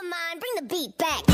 Never mind, bring the beat back.